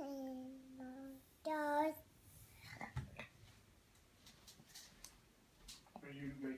Are you making